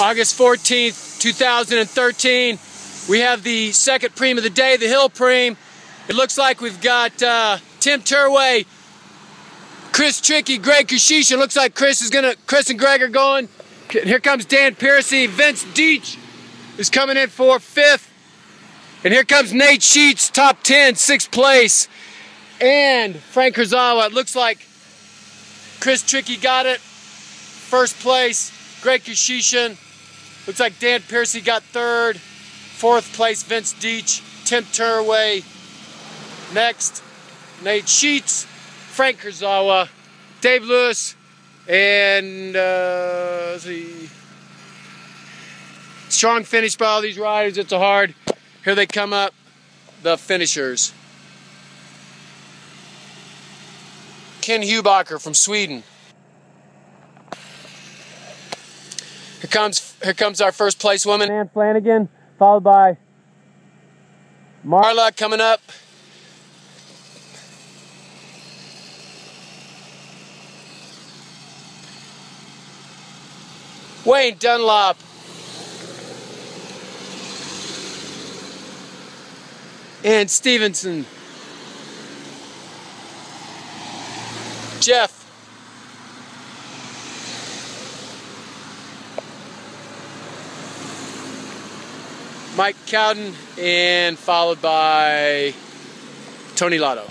August 14th, 2013. We have the second prime of the day, the Hill Prime. It looks like we've got uh, Tim Turway, Chris Tricky, Greg Kashish. Looks like Chris is gonna, Chris and Greg are going. Here comes Dan Piercy. Vince Deach is coming in for fifth. And here comes Nate Sheets, top 10, sixth place. And Frank Kurzawa. It looks like Chris Tricky got it. First place. Greg Kashishin. Looks like Dan Piercy got third. Fourth place, Vince Deach. Tim Turway. Next, Nate Sheets, Frank Kurzawa, Dave Lewis, and uh, see. Strong finish by all these riders. It's a hard. Here they come up, the finishers. Ken Hubacher from Sweden. Here comes here comes our first place woman, Ann Flanagan, followed by Marla coming up. Wayne Dunlop. And Stevenson. Jeff. Mike Cowden, and followed by Tony Lotto.